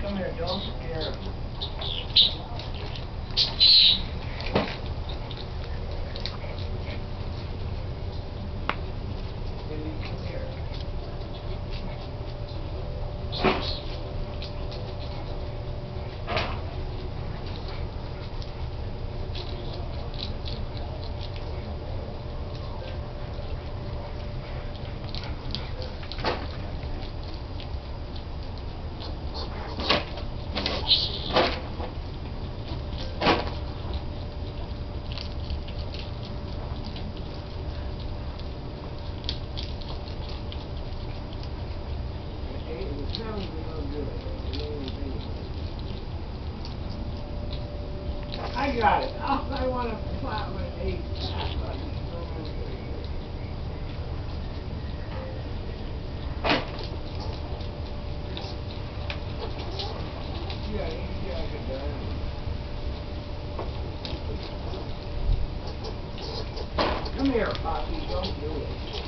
Come here, don't scare I got it. Oh, I want to plot my eight. Come here, Poppy, don't do it.